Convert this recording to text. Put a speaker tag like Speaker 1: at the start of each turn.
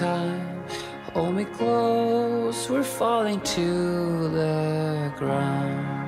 Speaker 1: time. Hold me close, we're falling to the ground.